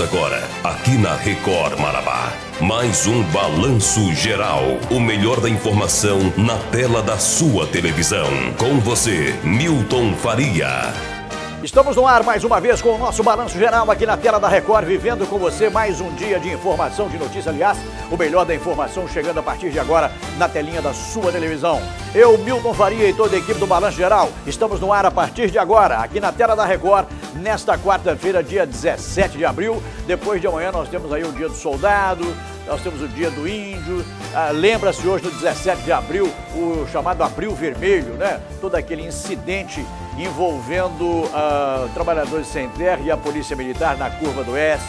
Começa agora, aqui na Record Marabá. Mais um Balanço Geral. O melhor da informação na tela da sua televisão. Com você, Milton Faria. Estamos no ar mais uma vez com o nosso balanço geral aqui na tela da Record, vivendo com você mais um dia de informação, de notícia, aliás, o melhor da informação chegando a partir de agora na telinha da sua televisão. Eu, Milton Faria e toda a equipe do Balanço Geral, estamos no ar a partir de agora, aqui na tela da Record, nesta quarta-feira, dia 17 de abril. Depois de amanhã nós temos aí o dia do soldado, nós temos o dia do índio. Ah, Lembra-se hoje, no 17 de abril, o chamado Abril Vermelho, né? Todo aquele incidente envolvendo ah, trabalhadores sem terra e a Polícia Militar na curva do S.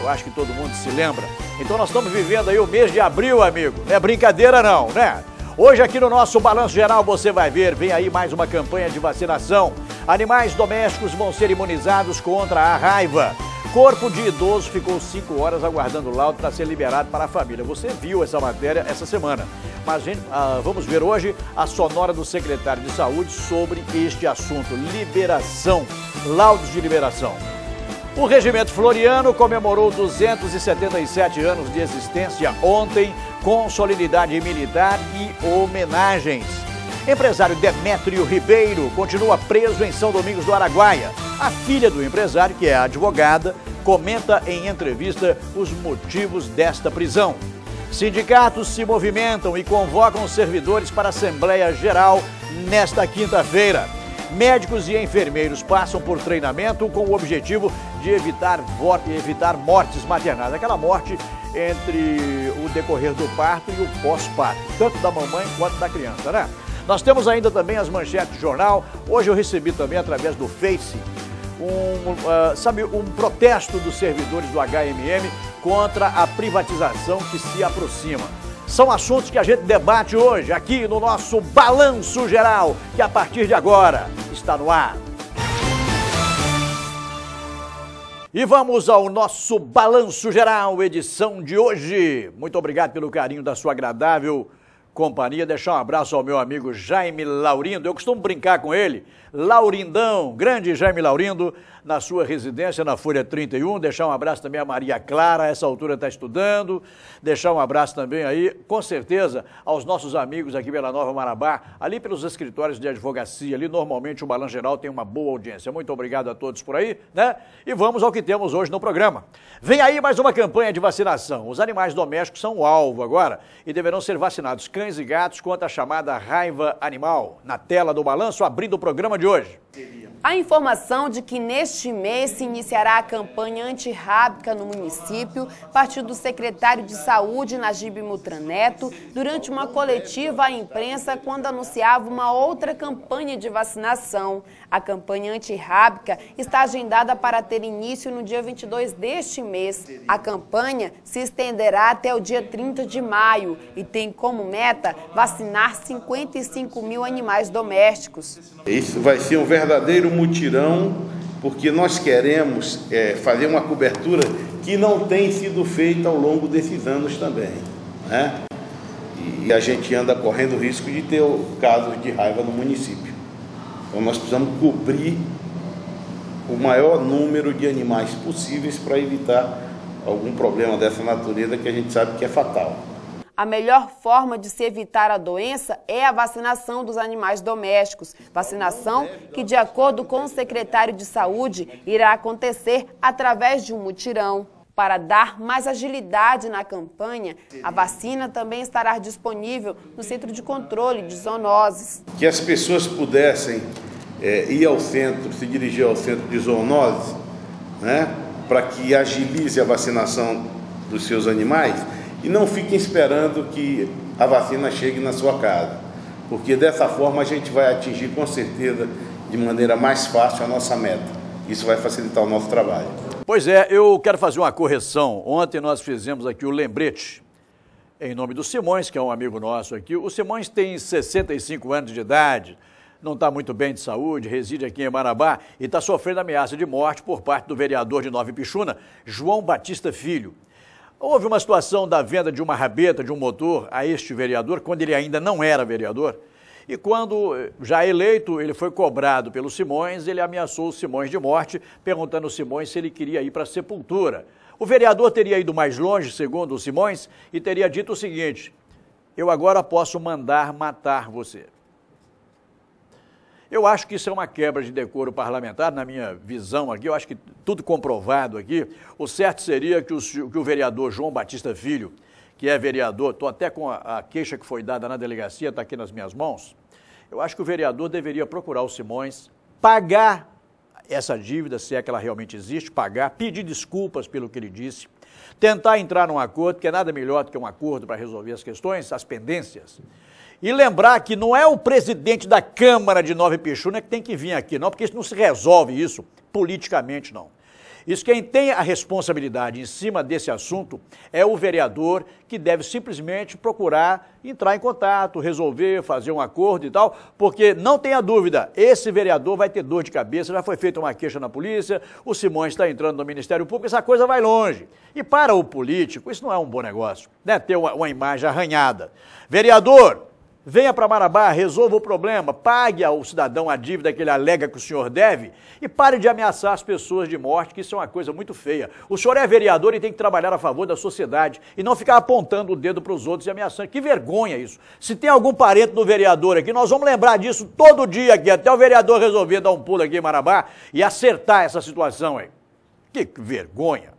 Eu acho que todo mundo se lembra. Então nós estamos vivendo aí o mês de abril, amigo. Não é brincadeira não, né? Hoje aqui no nosso Balanço Geral você vai ver, vem aí mais uma campanha de vacinação. Animais domésticos vão ser imunizados contra a raiva. Corpo de idoso ficou cinco horas aguardando o laudo para ser liberado para a família. Você viu essa matéria essa semana. Mas gente, ah, vamos ver hoje a sonora do secretário de Saúde sobre este assunto: liberação, laudos de liberação. O Regimento Floriano comemorou 277 anos de existência ontem, com solenidade militar e homenagens. Empresário Demétrio Ribeiro continua preso em São Domingos do Araguaia. A filha do empresário, que é advogada, comenta em entrevista os motivos desta prisão. Sindicatos se movimentam e convocam servidores para Assembleia Geral nesta quinta-feira. Médicos e enfermeiros passam por treinamento com o objetivo de evitar, evitar mortes maternais, aquela morte entre o decorrer do parto e o pós-parto, tanto da mamãe quanto da criança, né? Nós temos ainda também as manchetes do jornal. Hoje eu recebi também através do Face um, uh, sabe, um protesto dos servidores do HMM contra a privatização que se aproxima. São assuntos que a gente debate hoje aqui no nosso Balanço Geral, que a partir de agora está no ar. E vamos ao nosso Balanço Geral, edição de hoje. Muito obrigado pelo carinho da sua agradável companhia. Deixar um abraço ao meu amigo Jaime Laurindo. Eu costumo brincar com ele. Laurindão, grande Jaime Laurindo, na sua residência na Folha 31. Deixar um abraço também a Maria Clara, essa altura está estudando. Deixar um abraço também aí, com certeza, aos nossos amigos aqui pela Nova Marabá, ali pelos escritórios de advocacia. Ali, normalmente, o Balan Geral tem uma boa audiência. Muito obrigado a todos por aí, né? E vamos ao que temos hoje no programa. Vem aí mais uma campanha de vacinação. Os animais domésticos são o alvo agora e deverão ser vacinados cães e gatos contra a chamada raiva animal. Na tela do balanço, abrindo o programa de hoje. A informação de que neste mês se iniciará a campanha antirrábica no município partiu do secretário de Saúde, Najib Mutraneto, durante uma coletiva à imprensa quando anunciava uma outra campanha de vacinação. A campanha antirrábica está agendada para ter início no dia 22 deste mês. A campanha se estenderá até o dia 30 de maio e tem como meta vacinar 55 mil animais domésticos. Isso vai ser um verdadeiro mutirão, porque nós queremos é, fazer uma cobertura que não tem sido feita ao longo desses anos também. Né? E a gente anda correndo o risco de ter casos de raiva no município. Então nós precisamos cobrir o maior número de animais possíveis para evitar algum problema dessa natureza que a gente sabe que é fatal. A melhor forma de se evitar a doença é a vacinação dos animais domésticos. Vacinação que, de acordo com o secretário de Saúde, irá acontecer através de um mutirão. Para dar mais agilidade na campanha, a vacina também estará disponível no Centro de Controle de Zoonoses. Que as pessoas pudessem é, ir ao centro, se dirigir ao centro de zoonoses, né, para que agilize a vacinação dos seus animais e não fiquem esperando que a vacina chegue na sua casa, porque dessa forma a gente vai atingir com certeza de maneira mais fácil a nossa meta. Isso vai facilitar o nosso trabalho. Pois é, eu quero fazer uma correção. Ontem nós fizemos aqui o lembrete em nome do Simões, que é um amigo nosso aqui. O Simões tem 65 anos de idade, não está muito bem de saúde, reside aqui em Marabá e está sofrendo ameaça de morte por parte do vereador de Nova Pichuna, João Batista Filho. Houve uma situação da venda de uma rabeta, de um motor, a este vereador, quando ele ainda não era vereador, E quando eh, já eleito, ele foi cobrado pelo Simões, ele ameaçou o Simões de morte, perguntando ao Simões se ele queria ir para a sepultura. O vereador teria ido mais longe, segundo o Simões, e teria dito o seguinte: Eu agora posso mandar matar você. Eu acho que isso é uma quebra de decoro parlamentar, na minha visão aqui, eu acho que tudo comprovado aqui. O certo seria que o, que o vereador João Batista Filho, que é vereador, estou até com a, a, queixa que foi dada na delegacia, está aqui nas minhas mãos. Eu acho que o vereador deveria procurar o Simões, pagar essa dívida, se é que ela realmente existe, pagar, pedir desculpas pelo que ele disse, tentar entrar num acordo, que é nada melhor do que um acordo para resolver as questões, as pendências. E lembrar que não é o presidente da Câmara de Nova Ipixuna que tem que vir aqui, não, porque isso não se resolve isso politicamente, não. Isso quem tem a responsabilidade em cima desse assunto é o vereador que deve simplesmente procurar entrar em contato, resolver, fazer um acordo e tal, porque não tenha dúvida, esse vereador vai ter dor de cabeça, já foi feita uma queixa na polícia, o Simões está entrando no Ministério Público, essa coisa vai longe. E para o político, isso não é um bom negócio, né? Ter uma, uma imagem arranhada. Vereador, Venha para Marabá, resolva o problema, pague ao cidadão a dívida que ele alega que o senhor deve e pare de ameaçar as pessoas de morte, que isso é uma coisa muito feia. O senhor é vereador e tem que trabalhar a favor da sociedade e não ficar apontando o dedo para os outros e ameaçando. Que vergonha isso. Se tem algum parente do vereador aqui, nós vamos lembrar disso todo dia aqui, até o vereador resolver dar um pulo aqui em Marabá e acertar essa situação aí. Que vergonha.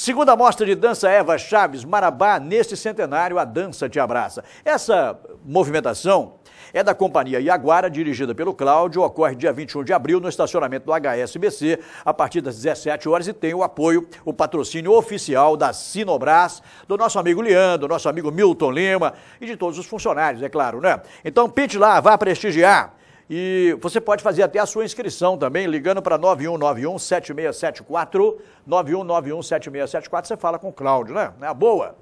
Segunda mostra de dança Eva Chaves, Marabá, neste centenário, a dança te abraça. Essa movimentação é da companhia Iaguara, dirigida pelo Cláudio, ocorre dia 21 de abril no estacionamento do HSBC, a partir das 17 horas e tem o apoio, o patrocínio oficial da Sinobras, do nosso amigo Leandro, nosso amigo Milton Lima e de todos os funcionários, é claro, né? Então pinte lá, vá prestigiar. E você pode fazer até a sua inscrição também, ligando para 9191-7674. 9191-7674, você fala com o Cláudio, né? É boa.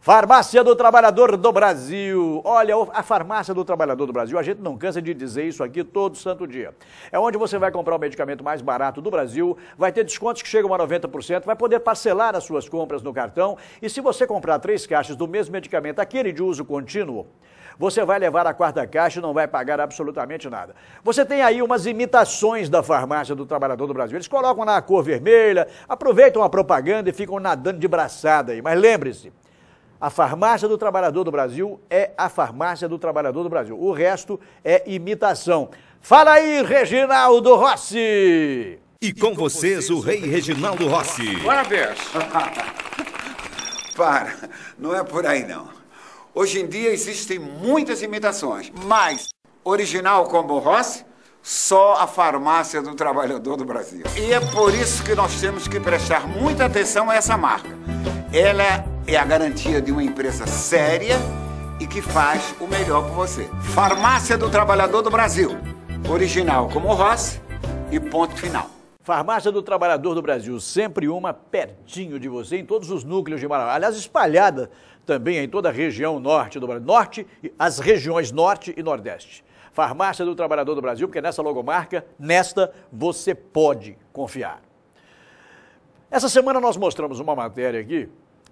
Farmácia do Trabalhador do Brasil. Olha, a Farmácia do Trabalhador do Brasil, a gente não cansa de dizer isso aqui todo santo dia. É onde você vai comprar o medicamento mais barato do Brasil, vai ter descontos que chegam a 90%, vai poder parcelar as suas compras no cartão e se você comprar três caixas do mesmo medicamento, aquele de uso contínuo, você vai levar a quarta caixa e não vai pagar absolutamente nada. Você tem aí umas imitações da farmácia do trabalhador do Brasil. Eles colocam na cor vermelha, aproveitam a propaganda e ficam nadando de braçada aí. Mas lembre-se, a farmácia do trabalhador do Brasil é a farmácia do trabalhador do Brasil. O resto é imitação. Fala aí, Reginaldo Rossi! E com vocês, o rei Reginaldo Rossi. Parabéns! Para, não é por aí não. Hoje em dia existem muitas imitações, mas original como o Rossi, só a farmácia do trabalhador do Brasil. E é por isso que nós temos que prestar muita atenção a essa marca. Ela é a garantia de uma empresa séria e que faz o melhor por você. Farmácia do Trabalhador do Brasil. Original como o Rossi e ponto final. Farmácia do Trabalhador do Brasil, sempre uma pertinho de você, em todos os núcleos de Maravilha. Aliás, espalhada também em toda a região norte do Brasil, norte, as regiões norte e nordeste. Farmácia do Trabalhador do Brasil, porque nessa logomarca, nesta, você pode confiar. Essa semana nós mostramos uma matéria aqui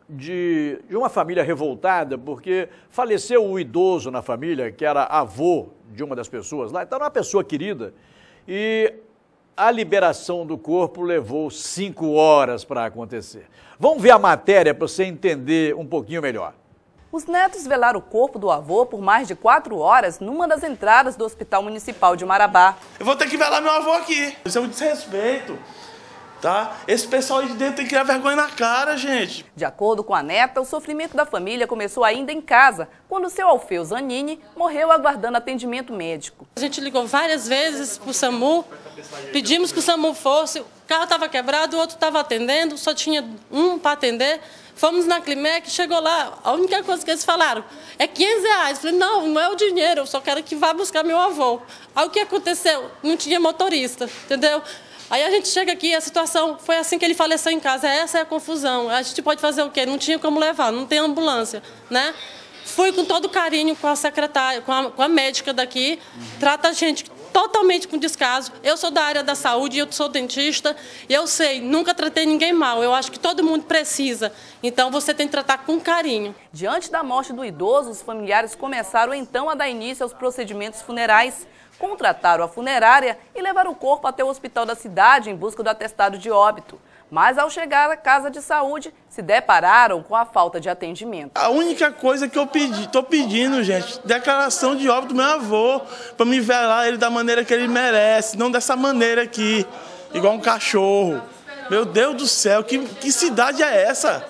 de, de, uma família revoltada porque faleceu o idoso na família, que era avô de uma das pessoas lá, então era uma pessoa querida, e a liberação do corpo levou cinco horas para acontecer. Vamos ver a matéria para você entender um pouquinho melhor. Os netos velaram o corpo do avô por mais de quatro horas numa das entradas do Hospital Municipal de Marabá. Eu vou ter que velar meu avô aqui. Isso é um desrespeito tá? Esse pessoal aí de dentro tem que criar vergonha na cara, gente. De acordo com a neta, o sofrimento da família começou ainda em casa, quando seu Alfeu Zanini morreu aguardando atendimento médico. A gente ligou várias vezes pro SAMU, pedimos que o SAMU fosse, o carro estava quebrado, o outro estava atendendo, só tinha um para atender. Fomos na Climec, chegou lá, a única coisa que eles falaram é 500 reais. Eu falei, não, não é o dinheiro, eu só quero que vá buscar meu avô. Aí o que aconteceu? Não tinha motorista, entendeu? Aí a gente chega aqui, a situação foi assim que ele faleceu em casa. Essa é a confusão. A gente pode fazer o quê? Não tinha como levar, não tem ambulância, né? Fui com todo carinho com a secretária, com a, com a médica daqui, trata a gente totalmente com descaso. Eu sou da área da saúde, eu sou dentista, e eu sei, nunca tratei ninguém mal. Eu acho que todo mundo precisa. Então você tem que tratar com carinho. Diante da morte do idoso, os familiares começaram então a dar início aos procedimentos funerais. Contrataram a funerária e levaram o corpo até o hospital da cidade em busca do atestado de óbito. Mas ao chegar à casa de saúde, se depararam com a falta de atendimento. A única coisa que eu pedi, tô pedindo, gente, declaração de óbito do meu avô, para me velar ele da maneira que ele merece, não dessa maneira aqui, igual um cachorro. Meu Deus do céu, que, que cidade é essa?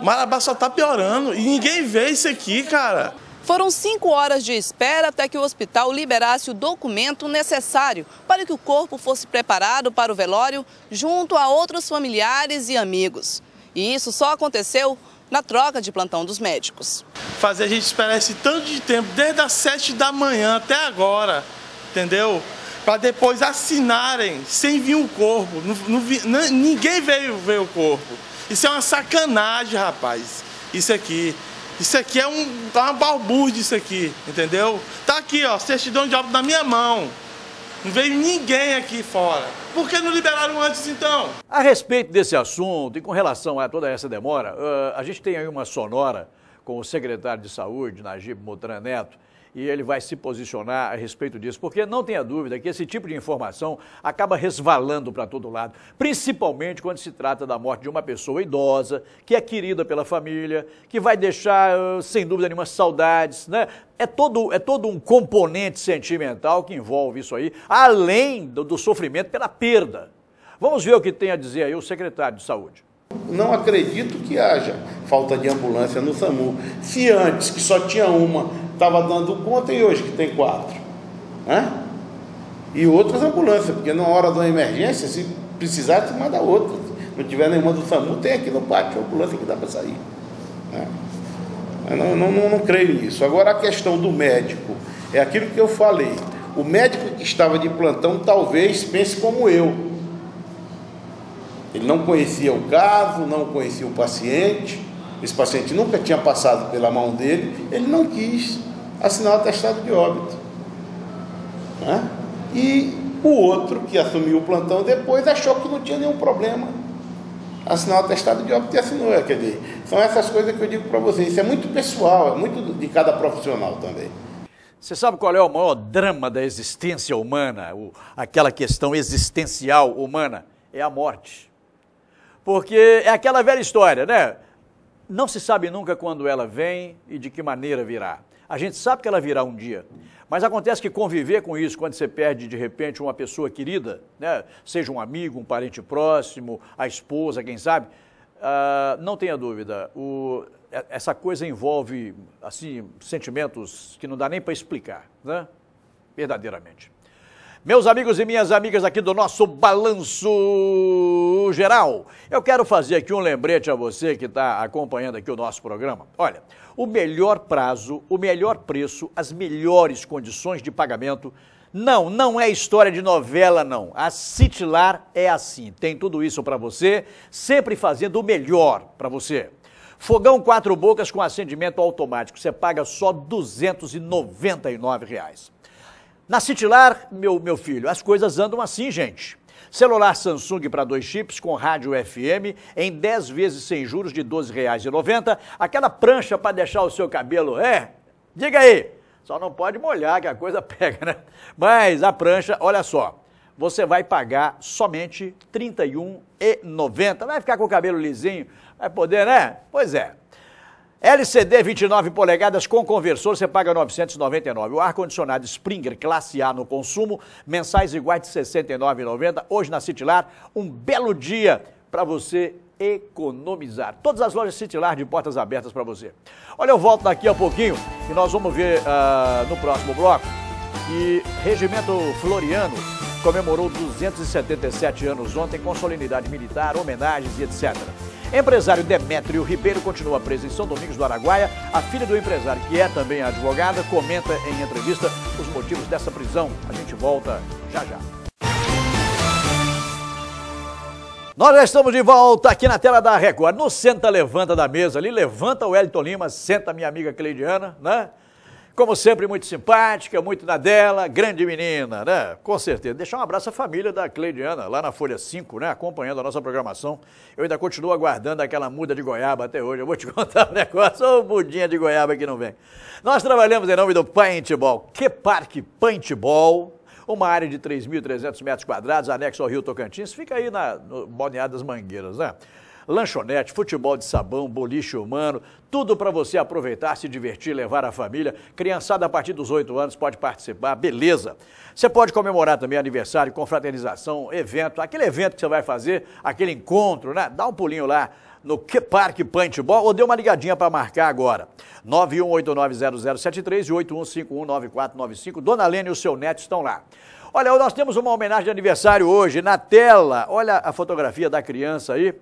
Marabá só tá piorando e ninguém vê isso aqui, cara. Foram cinco horas de espera até que o hospital liberasse o documento necessário para que o corpo fosse preparado para o velório junto a outros familiares e amigos. E isso só aconteceu na troca de plantão dos médicos. Fazer a gente esperar esse tanto de tempo, desde as sete da manhã até agora, entendeu? Para depois assinarem sem vir o corpo. Não, não, ninguém veio ver o corpo. Isso é uma sacanagem, rapaz. Isso aqui. Isso aqui é um, tá uma balbúrdia isso aqui, entendeu? Tá aqui, ó, certidão de óbito na minha mão. Não veio ninguém aqui fora. Por que não liberaram antes, então? A respeito desse assunto e com relação a toda essa demora, a gente tem aí uma sonora com o secretário de Saúde, Najib Mutran Neto, e ele vai se posicionar a respeito disso, porque não tenha dúvida que esse tipo de informação acaba resvalando para todo lado, principalmente quando se trata da morte de uma pessoa idosa, que é querida pela família, que vai deixar, sem dúvida nenhuma, saudades, né? É todo, é todo um componente sentimental que envolve isso aí, além do, do sofrimento pela perda. Vamos ver o que tem a dizer aí o secretário de Saúde. Não acredito que haja falta de ambulância no SAMU. Se antes, que só tinha uma, estava dando conta e hoje que tem quatro. Né? E outras ambulâncias, porque na hora de uma emergência, se precisar, se manda outra. Se não tiver nenhuma do SAMU, tem aqui no pátio ambulância que dá para sair. Né? Não, não, não, não creio nisso. Agora a questão do médico, é aquilo que eu falei. O médico que estava de plantão talvez pense como eu. Ele não conhecia o caso, não conhecia o paciente, esse paciente nunca tinha passado pela mão dele, ele não quis assinar o atestado de óbito. Né? E o outro, que assumiu o plantão depois, achou que não tinha nenhum problema assinar o atestado de óbito e assinou. Quer dizer, são essas coisas que eu digo para vocês. Isso é muito pessoal, é muito de cada profissional também. Você sabe qual é o maior drama da existência humana, aquela questão existencial humana? É a morte. Porque é aquela velha história, né? Não se sabe nunca quando ela vem e de que maneira virá. A gente sabe que ela virá um dia. Mas acontece que conviver com isso, quando você perde de repente uma pessoa querida, né, seja um amigo, um parente próximo, a esposa, quem sabe, uh, não tenha dúvida, o, essa coisa envolve assim sentimentos que não dá nem para explicar, né? verdadeiramente. Meus amigos e minhas amigas aqui do nosso Balanço Geral, eu quero fazer aqui um lembrete a você que está acompanhando aqui o nosso programa. Olha, o melhor prazo, o melhor preço, as melhores condições de pagamento. Não, não é história de novela, não. A Citilar é assim, tem tudo isso para você, sempre fazendo o melhor para você. Fogão quatro bocas com acendimento automático, você paga só 299 reais. Na Citilar, meu, meu filho, as coisas andam assim, gente. Celular Samsung para dois chips com rádio FM em 10 vezes sem juros de R$ 12,90. Aquela prancha para deixar o seu cabelo, é? Diga aí. Só não pode molhar que a coisa pega, né? Mas a prancha, olha só, você vai pagar somente R$ 31,90. Vai ficar com o cabelo lisinho, vai poder, né? Pois é. LCD 29 polegadas com conversor, você paga 999. O ar-condicionado Springer classe A no consumo, mensais iguais de 69,90. Hoje na Citilar, um belo dia para você economizar. Todas as lojas Citilar de portas abertas para você. Olha, eu volto daqui a pouquinho e nós vamos ver uh, no próximo bloco que Regimento Floriano comemorou 277 anos ontem com solenidade militar, homenagens e etc. Empresário Demétrio Ribeiro continua preso em São Domingos do Araguaia. A filha do empresário, que é também advogada, comenta em entrevista os motivos dessa prisão. A gente volta já já. Nós já estamos de volta aqui na tela da Record. No Senta Levanta da mesa ali, levanta o Elton Lima, senta minha amiga Cleidiana, né? Como sempre, muito simpática, muito na dela, grande menina, né? Com certeza. Deixar um abraço à família da Cleidiana, lá na Folha 5, né? Acompanhando a nossa programação. Eu ainda continuo aguardando aquela muda de goiaba até hoje. Eu vou te contar um negócio, ô mudinha de goiaba que não vem. Nós trabalhamos em nome do Paintball. Que Parque Paintball? Uma área de 3.300 metros quadrados, anexo ao Rio Tocantins. Fica aí na, no Balneário das Mangueiras, né? Lanchonete, futebol de sabão, boliche humano, tudo para você aproveitar, se divertir, levar a família. Criançada a partir dos 8 anos pode participar, beleza. Você pode comemorar também aniversário, confraternização, evento, aquele evento que você vai fazer, aquele encontro, né? Dá um pulinho lá no Que Parque Paintball ou dê uma ligadinha para marcar agora. 91890073 e 81519495. Dona Lene e o seu neto estão lá. Olha, nós temos uma homenagem de aniversário hoje na tela. Olha a fotografia da criança aí.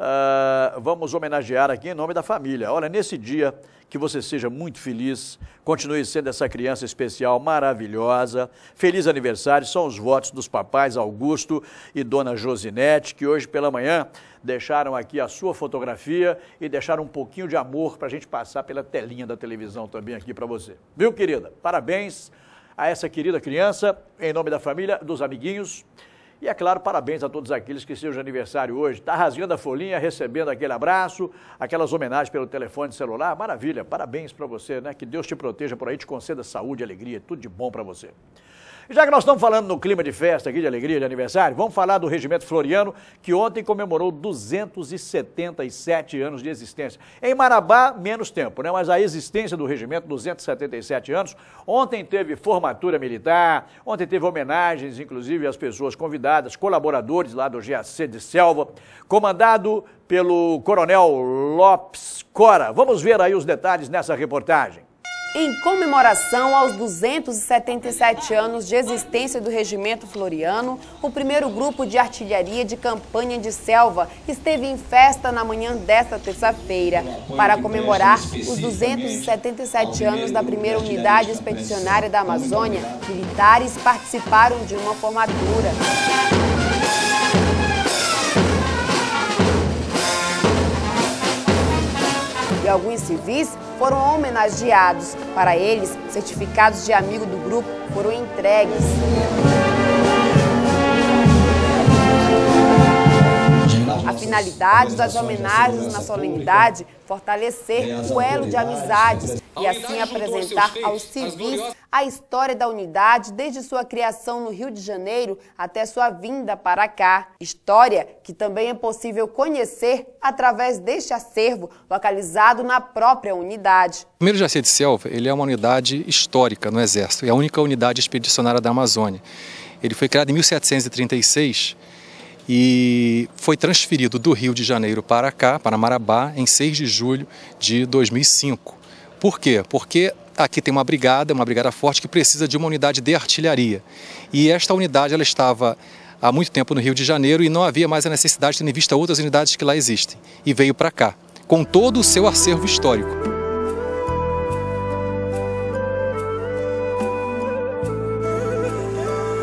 Uh, vamos homenagear aqui em nome da família. Olha, nesse dia que você seja muito feliz, continue sendo essa criança especial, maravilhosa. Feliz aniversário, são os votos dos papais Augusto e Dona Josinete, que hoje pela manhã deixaram aqui a sua fotografia e deixaram um pouquinho de amor para a gente passar pela telinha da televisão também aqui para você. Viu, querida? Parabéns a essa querida criança, em nome da família, dos amiguinhos. E é claro, parabéns a todos aqueles que sejam de aniversário hoje. Está rasgando a folhinha, recebendo aquele abraço, aquelas homenagens pelo telefone celular. Maravilha, parabéns para você, né? Que Deus te proteja por aí, te conceda saúde, alegria, tudo de bom para você. Já que nós estamos falando no clima de festa aqui, de alegria, de aniversário, vamos falar do Regimento Floriano, que ontem comemorou 277 anos de existência. Em Marabá, menos tempo, né? Mas a existência do regimento, 277 anos. Ontem teve formatura militar, ontem teve homenagens, inclusive, às pessoas convidadas, colaboradores lá do GAC de Selva, comandado pelo Coronel Lopes Cora. Vamos ver aí os detalhes nessa reportagem. Em comemoração aos 277 anos de existência do Regimento Floriano, o primeiro grupo de artilharia de campanha de selva esteve em festa na manhã desta terça-feira para comemorar os 277 anos da primeira unidade expedicionária da Amazônia. Militares participaram de uma formatura. E alguns civis foram homenageados. Para eles, certificados de amigo do grupo foram entregues. A finalidade das homenagens na solenidade fortalecer o elo de amizades e assim apresentar aos civis a história da unidade desde sua criação no Rio de Janeiro até sua vinda para cá. História que também é possível conhecer através deste acervo localizado na própria unidade. O primeiro Jaci de Selva ele é uma unidade histórica no Exército, é a única unidade expedicionária da Amazônia. Ele foi criado em 1736 e foi transferido do Rio de Janeiro para cá, para Marabá, em 6 de julho de 2005. Por quê? Porque aqui tem uma brigada, uma brigada forte que precisa de uma unidade de artilharia. E esta unidade ela estava há muito tempo no Rio de Janeiro e não havia mais a necessidade, tendo em vista outras unidades que lá existem. E veio para cá, com todo o seu acervo histórico.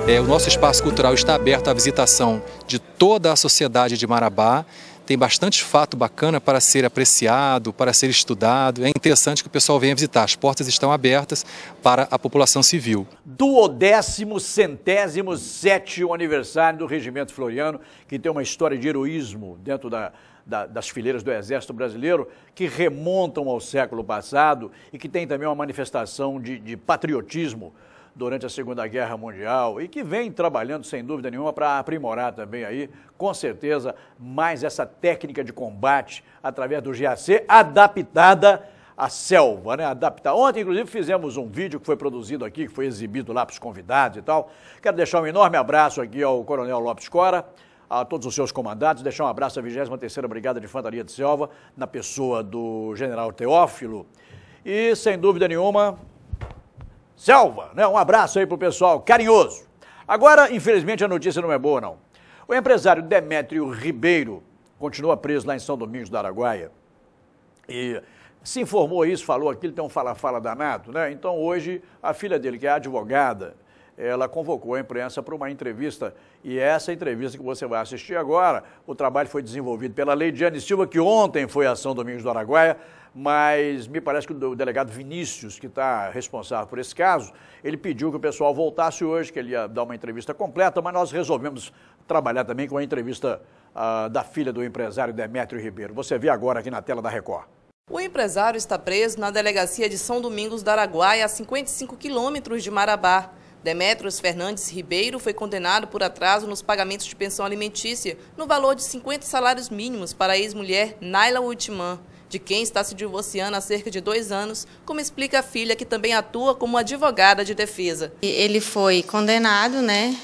É, o nosso espaço cultural está aberto à visitação de toda a sociedade de Marabá. Tem bastante fato bacana para ser apreciado, para ser estudado. É interessante que o pessoal venha visitar. As portas estão abertas para a população civil. Duodécimo centésimo sétimo aniversário do Regimento Floriano, que tem uma história de heroísmo dentro da, da, das fileiras do Exército Brasileiro, que remontam ao século passado e que tem também uma manifestação de, de patriotismo durante a Segunda Guerra Mundial e que vem trabalhando, sem dúvida nenhuma, para aprimorar também aí, com certeza, mais essa técnica de combate através do GAC adaptada à selva, né? Adaptar. Ontem, inclusive, fizemos um vídeo que foi produzido aqui, que foi exibido lá para os convidados e tal. Quero deixar um enorme abraço aqui ao Coronel Lopes Cora, a todos os seus comandados, deixar um abraço à 23ª Brigada de Infantaria de Selva, na pessoa do General Teófilo. E, sem dúvida nenhuma, Selva, né? Um abraço aí pro pessoal, carinhoso. Agora, infelizmente, a notícia não é boa, não. O empresário Demétrio Ribeiro continua preso lá em São Domingos do Araguaia. E se informou isso, falou aquilo, tem um fala-fala danado, né? Então, hoje, a filha dele, que é advogada, ela convocou a imprensa para uma entrevista. E essa entrevista que você vai assistir agora, o trabalho foi desenvolvido pela Leidiane Silva, que ontem foi a São Domingos do Araguaia, mas me parece que o delegado Vinícius, que está responsável por esse caso, ele pediu que o pessoal voltasse hoje, que ele ia dar uma entrevista completa, mas nós resolvemos trabalhar também com a entrevista uh, da filha do empresário Demétrio Ribeiro. Você vê agora aqui na tela da Record. O empresário está preso na delegacia de São Domingos do Araguaia, a 55 quilômetros de Marabá. Demetrios Fernandes Ribeiro foi condenado por atraso nos pagamentos de pensão alimentícia, no valor de 50 salários mínimos para a ex-mulher Naila Ultiman, de quem está se divorciando há cerca de dois anos, como explica a filha, que também atua como advogada de defesa. Ele foi condenado, né,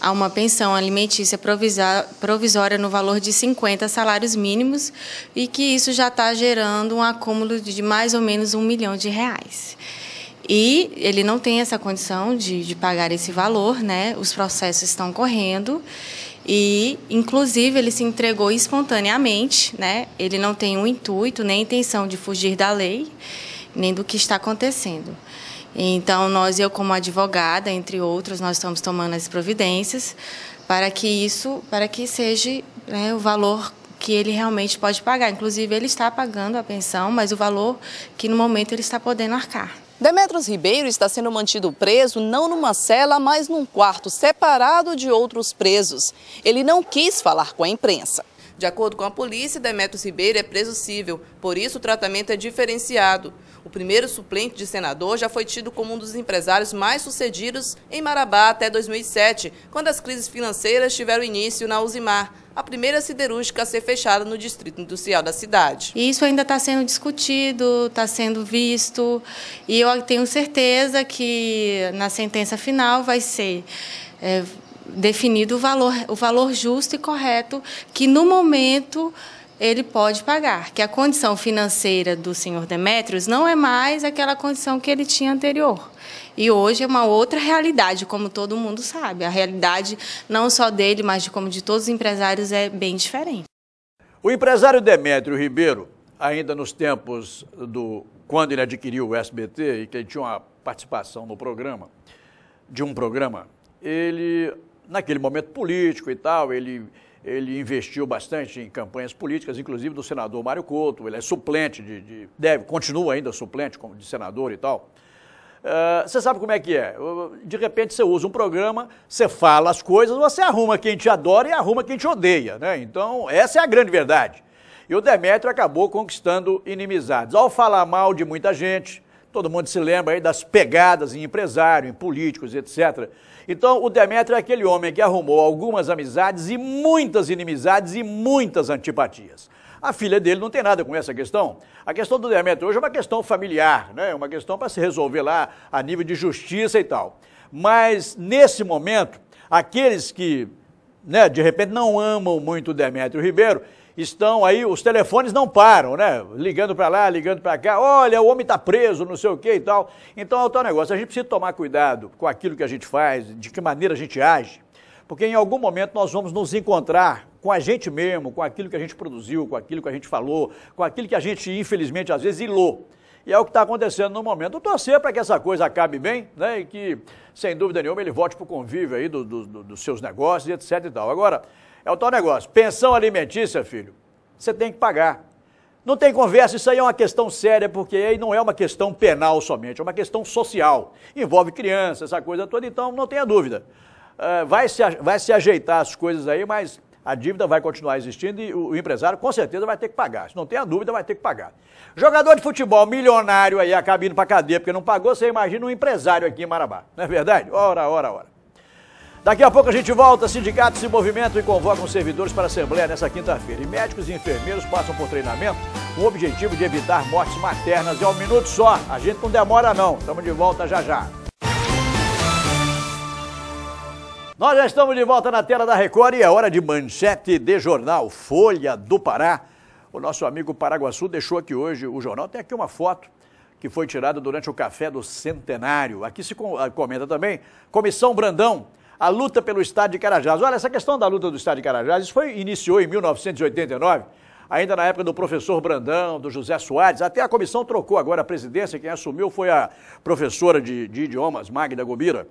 a uma pensão alimentícia provisória no valor de 50 salários mínimos e que isso já está gerando um acúmulo de mais ou menos um milhão de reais. E ele não tem essa condição de, de pagar esse valor, né? Os processos estão correndo e, inclusive, ele se entregou espontaneamente, né? Ele não tem um intuito nem intenção de fugir da lei, nem do que está acontecendo. Então, nós, eu como advogada, entre outros, nós estamos tomando as providências para que isso, para que seja né, o valor que ele realmente pode pagar. Inclusive, ele está pagando a pensão, mas o valor que no momento ele está podendo arcar. Demetrios Ribeiro está sendo mantido preso não numa cela, mas num quarto separado de outros presos. Ele não quis falar com a imprensa. De acordo com a polícia, Demetrios Ribeiro é preso cível, por isso o tratamento é diferenciado. O primeiro suplente de senador já foi tido como um dos empresários mais sucedidos em Marabá até 2007, quando as crises financeiras tiveram início na Usimar, a primeira siderúrgica a ser fechada no distrito industrial da cidade. Isso ainda está sendo discutido, está sendo visto, e eu tenho certeza que na sentença final vai ser é, definido o valor, o valor justo e correto que no momento ele pode pagar, que a condição financeira do senhor Demétrios não é mais aquela condição que ele tinha anterior. E hoje é uma outra realidade, como todo mundo sabe. A realidade não só dele, mas de como de todos os empresários é bem diferente. O empresário Demétrio Ribeiro, ainda nos tempos do quando ele adquiriu o SBT e que ele tinha uma participação no programa, de um programa, ele naquele momento político e tal, ele ele investiu bastante em campanhas políticas, inclusive do senador Mário Couto, ele é suplente de, de deve, continua ainda suplente de senador e tal. Uh, você sabe como é que é? De repente você usa um programa, você fala as coisas, você arruma quem te adora e arruma quem te odeia, né? Então, essa é a grande verdade. E o Demétrio acabou conquistando inimizades. Ao falar mal de muita gente, todo mundo se lembra aí das pegadas em empresário, em políticos, etc. Então, o Demétrio é aquele homem que arrumou algumas amizades e muitas inimizades e muitas antipatias. A filha dele não tem nada com essa questão. A questão do Demetrio hoje é uma questão familiar, né? É uma questão para se resolver lá a nível de justiça e tal. Mas, nesse momento, aqueles que, né, de repente, não amam muito o Demetrio Ribeiro, estão aí, os telefones não param, né? Ligando para lá, ligando para cá, olha, o homem está preso, não sei o que e tal. Então é o tal negócio, a gente precisa tomar cuidado com aquilo que a gente faz, de que maneira a gente age, porque em algum momento nós vamos nos encontrar com a gente mesmo, com aquilo que a gente produziu, com aquilo que a gente falou, com aquilo que a gente, infelizmente, às vezes ilou. E é o que está acontecendo no momento. Eu torcer para que essa coisa acabe bem, né? E que, sem dúvida nenhuma, ele volte para o convívio aí do, do, do, dos seus negócios, etc e tal. Agora, é o tal negócio. Pensão alimentícia, filho, você tem que pagar. Não tem conversa, isso aí é uma questão séria, porque aí não é uma questão penal somente, é uma questão social. Envolve criança, essa coisa toda, então não tenha dúvida. Uh, vai, se, vai se ajeitar as coisas aí, mas a dívida vai continuar existindo e o empresário com certeza vai ter que pagar. Se não tem a dúvida, vai ter que pagar. Jogador de futebol milionário aí acaba indo para cadeia porque não pagou, você imagina um empresário aqui em Marabá. Não é verdade? Ora, ora, ora. Daqui a pouco a gente volta, sindicatos se movimentam e convocam servidores para a Assembleia nessa quinta-feira. E médicos e enfermeiros passam por treinamento com o objetivo de evitar mortes maternas. É um minuto só, a gente não demora não. Estamos de volta já já. Nós já estamos de volta na tela da Record e é hora de manchete de jornal Folha do Pará. O nosso amigo Paraguaçu deixou aqui hoje o jornal. Tem aqui uma foto que foi tirada durante o café do centenário. Aqui se ah, comenta também Comissão Brandão, a luta pelo estado de Carajás. Olha, essa questão da luta do estado de Carajás, isso foi, iniciou em 1989, ainda na época do professor Brandão, do José Soares. Até a comissão trocou agora a presidência, quem assumiu foi a professora de, de idiomas, Magda Gobira.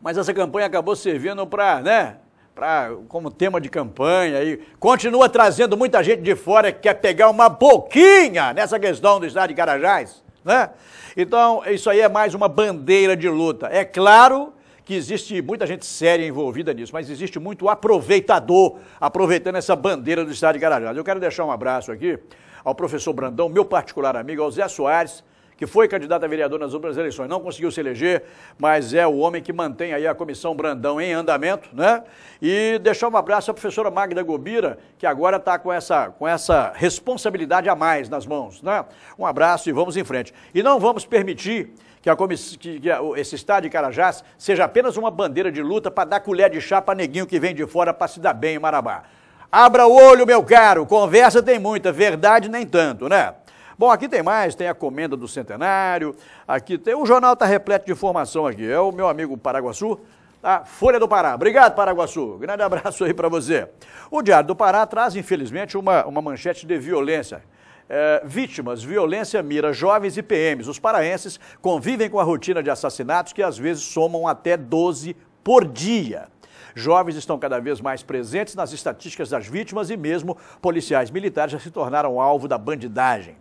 Mas essa campanha acabou servindo para, né, pra, como tema de campanha e continua trazendo muita gente de fora que quer pegar uma boquinha nessa questão do estado de Carajás, né? Então, isso aí é mais uma bandeira de luta. É claro que existe muita gente séria envolvida nisso, mas existe muito aproveitador aproveitando essa bandeira do estado de Carajás. Eu quero deixar um abraço aqui ao professor Brandão, meu particular amigo, ao Zé Soares, que foi candidato a vereador nas últimas eleições, não conseguiu se eleger, mas é o homem que mantém aí a comissão Brandão em andamento, né? E deixar um abraço à professora Magda Gobira, que agora está com essa, com essa responsabilidade a mais nas mãos, né? Um abraço e vamos em frente. E não vamos permitir que, a comiss... que, que esse estado de Carajás seja apenas uma bandeira de luta para dar colher de chá para neguinho que vem de fora para se dar bem em Marabá. Abra o olho, meu caro, conversa tem muita, verdade nem tanto, né? Bom, aqui tem mais, tem a comenda do centenário, aqui tem. O jornal está repleto de informação aqui. É o meu amigo Paraguaçu, tá? Folha do Pará. Obrigado, Paraguaçu. Grande abraço aí para você. O Diário do Pará traz, infelizmente, uma, uma manchete de violência. É, vítimas, violência mira jovens e PMs. Os paraenses convivem com a rotina de assassinatos que às vezes somam até 12 por dia. Jovens estão cada vez mais presentes nas estatísticas das vítimas e mesmo policiais militares já se tornaram alvo da bandidagem.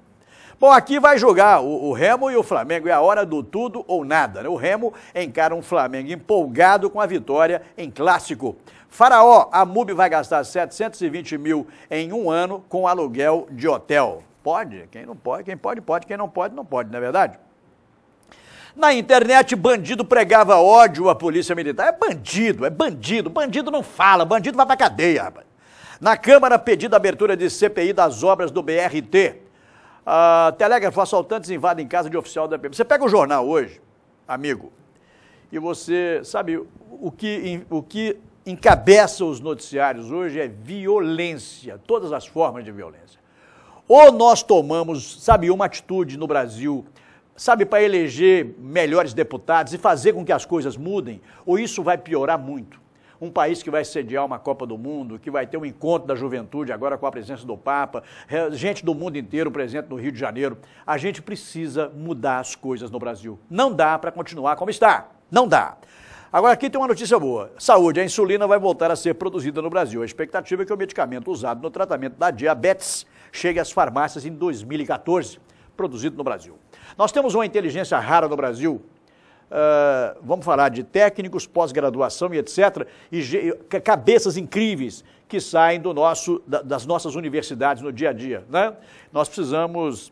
Bom, aqui vai jogar o, o, Remo e o Flamengo. É a hora do tudo ou nada. Né? O Remo encara um Flamengo empolgado com a vitória em clássico. Faraó, a MUB vai gastar 720 mil em um ano com aluguel de hotel. Pode? Quem não pode? Quem pode, pode. Quem não pode, não pode, não é verdade? Na internet, bandido pregava ódio à polícia militar. É bandido, é bandido. Bandido não fala, bandido vai pra cadeia. Na Câmara, pedido abertura de CPI das obras do BRT. Uh, telégrafo, assaltantes invadem casa de oficial da PM. Você pega o jornal hoje, amigo, e você sabe o que, o que encabeça os noticiários hoje é violência, todas as formas de violência. Ou nós tomamos, sabe, uma atitude no Brasil, sabe, para eleger melhores deputados e fazer com que as coisas mudem, ou isso vai piorar muito um país que vai sediar uma Copa do Mundo, que vai ter um encontro da juventude agora com a presença do Papa, gente do mundo inteiro presente no Rio de Janeiro. A gente precisa mudar as coisas no Brasil. Não dá para continuar como está. Não dá. Agora, aqui tem uma notícia boa. Saúde, a insulina vai voltar a ser produzida no Brasil. A expectativa é que o medicamento usado no tratamento da diabetes chegue às farmácias em 2014, produzido no Brasil. Nós temos uma inteligência rara no Brasil, Uh, vamos falar de técnicos, pós-graduação e etc., e cabeças incríveis que saem do nosso, das nossas universidades no dia a dia. Né? Nós precisamos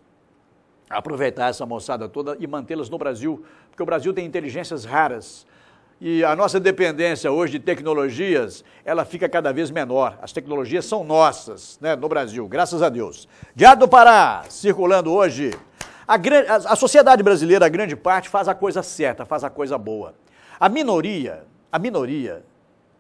aproveitar essa moçada toda e mantê-las no Brasil, porque o Brasil tem inteligências raras. E a nossa dependência hoje de tecnologias, ela fica cada vez menor. As tecnologias são nossas, né, no Brasil, graças a Deus. Diário do Pará, circulando hoje a, a, a sociedade brasileira, a grande parte, faz a coisa certa, faz a coisa boa. A minoria, a minoria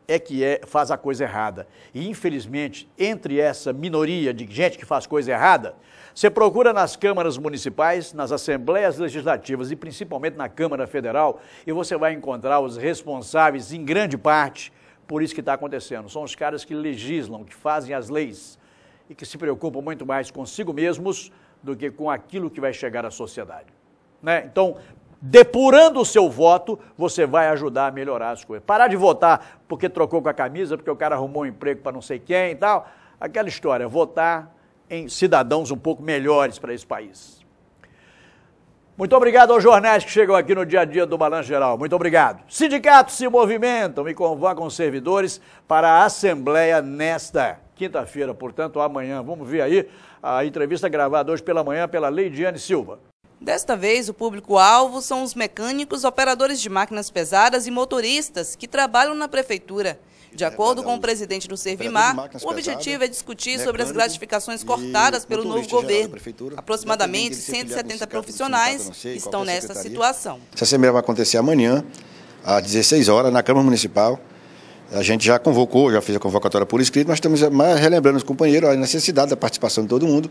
é que é, faz a coisa errada. E, infelizmente, entre essa minoria de gente que faz coisa errada, você procura nas câmaras municipais, nas assembleias legislativas e principalmente na Câmara Federal, e você vai encontrar os responsáveis, em grande parte, por isso que está acontecendo. São os caras que legislam, que fazem as leis e que se preocupam muito mais consigo mesmos do que com aquilo que vai chegar à sociedade. Né? Então, depurando o seu voto, você vai ajudar a melhorar as coisas. Parar de votar porque trocou com a camisa, porque o cara arrumou um emprego para não sei quem e tal. Aquela história, votar em cidadãos um pouco melhores para esse país. Muito obrigado aos jornais que chegam aqui no dia a dia do Balanço Geral. Muito obrigado. Sindicatos se movimentam e convocam servidores para a Assembleia nesta quinta-feira, portanto, amanhã. Vamos ver aí a entrevista gravada hoje pela manhã pela Leidiane Silva. Desta vez, o público-alvo são os mecânicos, operadores de máquinas pesadas e motoristas que trabalham na prefeitura. De acordo com o presidente do Servimar, o objetivo é discutir sobre as gratificações cortadas pelo novo governo. Aproximadamente 170 profissionais estão nesta situação. Essa assembleia vai acontecer amanhã, às 16 horas, na Câmara Municipal. A gente já convocou, já fez a convocatória por escrito, mas estamos relembrando os companheiros a necessidade da participação de todo mundo,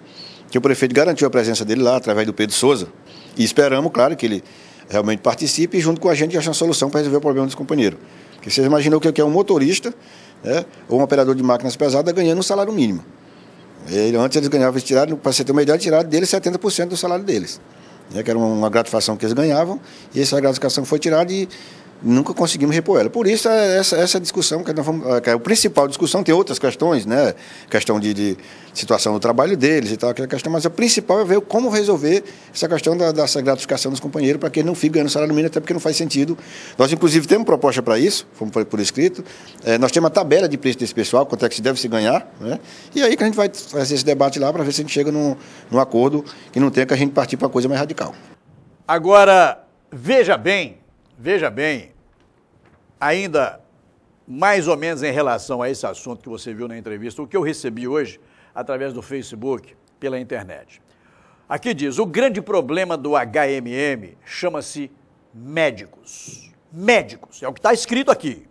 que o prefeito garantiu a presença dele lá, através do Pedro Souza. E esperamos, claro, que ele realmente participe e junto com a gente ache uma solução para resolver o problema dos companheiros. Porque você imaginou o que é um motorista né, ou um operador de máquinas pesadas ganhando um salário mínimo. Ele, antes eles ganhavam, tiraram, para você ter uma ideia, tiraram deles 70% do salário deles. Né, que era uma gratificação que eles ganhavam, e essa gratificação foi tirada e nunca conseguimos repor ela. Por isso, é essa, essa discussão, que, nós vamos, que é a principal discussão, tem outras questões, né? questão de, de situação do trabalho deles e tal, aquela questão, mas a principal é ver como resolver essa questão da, dessa gratificação dos companheiros para que eles não fiquem ganhando salário mínimo, até porque não faz sentido. Nós, inclusive, temos proposta para isso, fomos por, por escrito, é, nós temos uma tabela de preço desse pessoal, quanto é que se deve se ganhar, né? e aí que a gente vai fazer esse debate lá para ver se a gente chega num, num acordo que não tenha que a gente partir para coisa mais radical. Agora, veja bem, veja bem, ainda mais ou menos em relação a esse assunto que você viu na entrevista, o que eu recebi hoje através do Facebook, pela internet. Aqui diz: o grande problema do HMM chama-se médicos. Médicos, é o que está escrito aqui.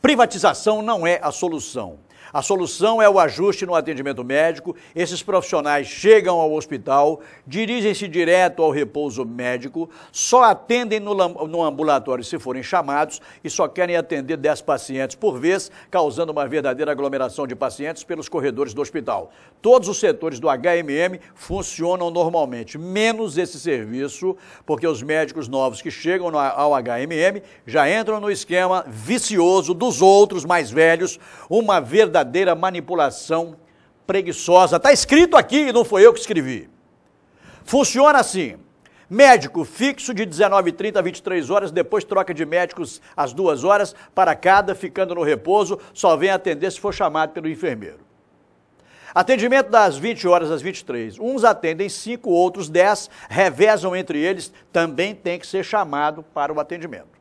Privatização não é a solução. A solução é o ajuste no atendimento médico. Esses profissionais chegam ao hospital, dirigem-se direto ao repouso médico, só atendem no, no, ambulatório se forem chamados e só querem atender 10 pacientes por vez, causando uma verdadeira aglomeração de pacientes pelos corredores do hospital. Todos os setores do HMM funcionam normalmente, menos esse serviço, porque os médicos novos que chegam ao HMM já entram no esquema vicioso dos outros mais velhos, uma verdadeira verdadeira manipulação preguiçosa. Está escrito aqui, não foi eu que escrevi. Funciona assim. Médico fixo de 19h30 a 23 horas, depois troca de médicos às duas horas para cada, ficando no repouso, só vem atender se for chamado pelo enfermeiro. Atendimento das 20 horas às 23. Uns atendem 5, outros 10, revezam entre eles, também tem que ser chamado para o atendimento.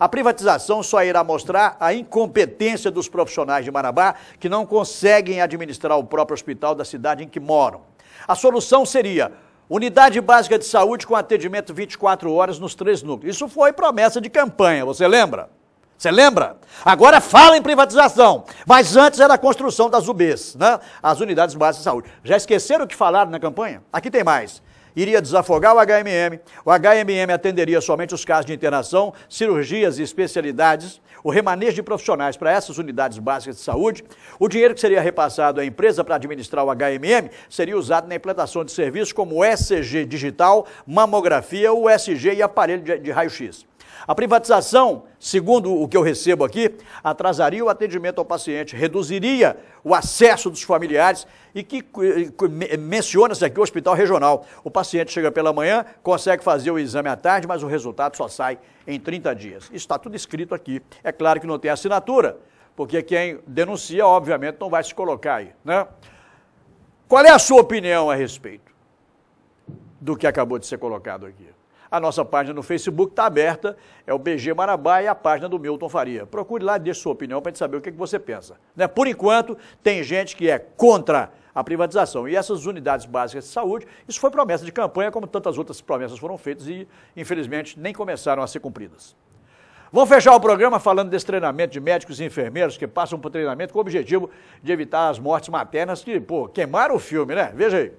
A privatização só irá mostrar a incompetência dos profissionais de Marabá que não conseguem administrar o próprio hospital da cidade em que moram. A solução seria unidade básica de saúde com atendimento 24 horas nos três núcleos. Isso foi promessa de campanha, você lembra? Você lembra? Agora fala em privatização, mas antes era a construção das UBs, né? as unidades básicas de saúde. Já esqueceram o que falaram na campanha? Aqui tem mais iria desafogar o HMM, o HMM atenderia somente os casos de internação, cirurgias e especialidades, o remanejo de profissionais para essas unidades básicas de saúde, o dinheiro que seria repassado à empresa para administrar o HMM seria usado na implantação de serviços como ECG digital, mamografia, USG e aparelho de, de raio-x. A privatização, segundo o que eu recebo aqui, atrasaria o atendimento ao paciente, reduziria o acesso dos familiares e que menciona-se aqui o hospital regional. O paciente chega pela manhã, consegue fazer o exame à tarde, mas o resultado só sai em 30 dias. Isso está tudo escrito aqui. É claro que não tem assinatura, porque quem denuncia, obviamente, não vai se colocar aí. Né? Qual é a sua opinião a respeito do que acabou de ser colocado aqui? A nossa página no Facebook está aberta, é o BG Marabá e a página do Milton Faria. Procure lá e deixe sua opinião para a gente saber o que, que você pensa. Né? Por enquanto, tem gente que é contra a privatização. E essas unidades básicas de saúde, isso foi promessa de campanha, como tantas outras promessas foram feitas e, infelizmente, nem começaram a ser cumpridas. Vamos fechar o programa falando desse treinamento de médicos e enfermeiros que passam por treinamento com o objetivo de evitar as mortes maternas que, pô, queimaram o filme, né? Veja aí.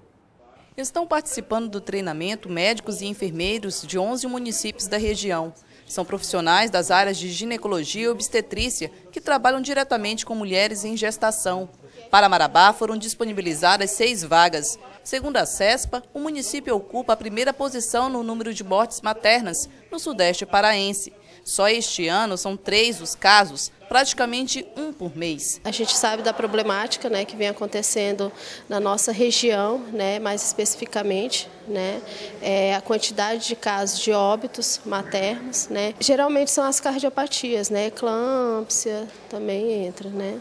Estão participando do treinamento médicos e enfermeiros de 11 municípios da região. São profissionais das áreas de ginecologia e obstetrícia que trabalham diretamente com mulheres em gestação. Para Marabá foram disponibilizadas seis vagas. Segundo a CESPA, o município ocupa a primeira posição no número de mortes maternas no sudeste paraense. Só este ano são três os casos, praticamente um por mês. A gente sabe da problemática né, que vem acontecendo na nossa região, né, mais especificamente, né, é a quantidade de casos de óbitos maternos. Né. Geralmente são as cardiopatias, né, eclâmpsia também entra. Né.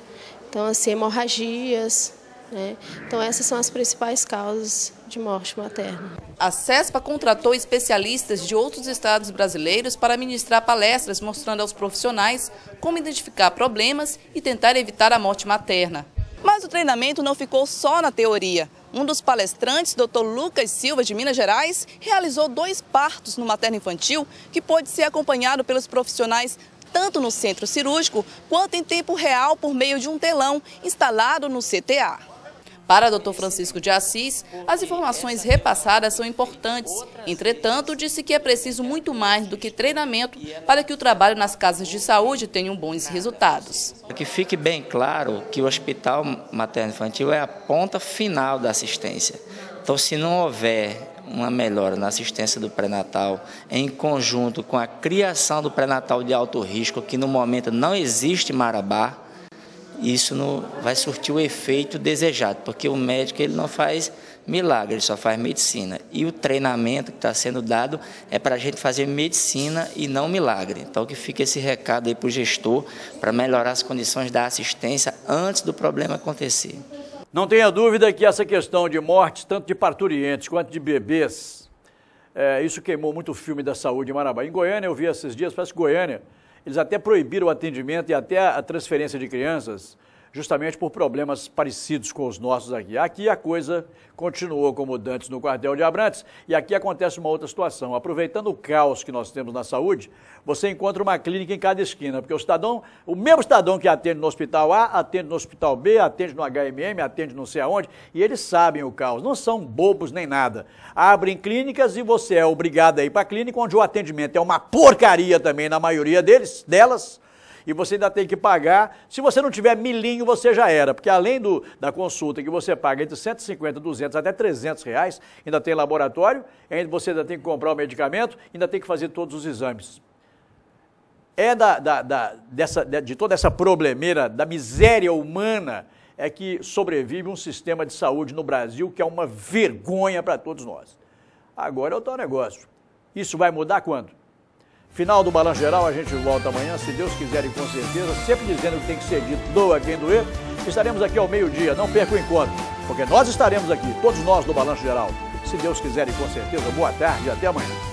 Então, assim, hemorragias, né? Então, essas são as principais causas de morte materna. A CESPA contratou especialistas de outros estados brasileiros para ministrar palestras mostrando aos profissionais como identificar problemas e tentar evitar a morte materna. Mas o treinamento não ficou só na teoria. Um dos palestrantes, Dr. Lucas Silva, de Minas Gerais, realizou dois partos no materno infantil que pôde ser acompanhado pelos profissionais tanto no centro cirúrgico quanto em tempo real por meio de um telão instalado no CTA. Para Dr. Francisco de Assis, as informações repassadas são importantes. Entretanto, disse que é preciso muito mais do que treinamento para que o trabalho nas casas de saúde tenha bons resultados. Que fique bem claro que o Hospital Materno Infantil é a ponta final da assistência. Então, se não houver uma melhora na assistência do pré-natal, em conjunto com a criação do pré-natal de alto risco, que no momento não existe Marabá, isso não vai surtir o efeito desejado, porque o médico ele não faz milagre, ele só faz medicina. E o treinamento que está sendo dado é para a gente fazer medicina e não milagre. Então que fica esse recado aí para o gestor para melhorar as condições da assistência antes do problema acontecer. Não tenha dúvida que essa questão de mortes, tanto de parturientes quanto de bebês, é, isso queimou muito o filme da saúde em Marabá. Em Goiânia, eu vi esses dias, parece que Goiânia, eles até proibiram o atendimento e até a transferência de crianças justamente por problemas parecidos com os nossos aqui. Aqui a coisa continuou como dantes no quartel de Abrantes e aqui acontece uma outra situação. Aproveitando o caos que nós temos na saúde, você encontra uma clínica em cada esquina, porque o cidadão, o mesmo cidadão que atende no hospital A, atende no hospital B, atende no HMM, atende não sei aonde, e eles sabem o caos, não são bobos nem nada. Abrem clínicas e você é obrigado a ir para a clínica onde o atendimento é uma porcaria também na maioria deles, delas, e você ainda tem que pagar. Se você não tiver milinho, você já era, porque além do, da consulta que você paga entre 150, 200 até 300 reais, ainda tem laboratório, ainda você ainda tem que comprar o medicamento, ainda tem que fazer todos os exames. É da, da, da dessa, de toda essa problemeira, da miséria humana, é que sobrevive um sistema de saúde no Brasil que é uma vergonha para todos nós. Agora é o tal negócio. Isso vai mudar quando? Final do Balanço Geral, a gente volta amanhã, se Deus quiser e com certeza, sempre dizendo que tem que ser dito, doa quem doer. Estaremos aqui ao meio-dia, não perca o encontro, porque nós estaremos aqui, todos nós do Balanço Geral. Se Deus quiser e com certeza, boa tarde e até amanhã.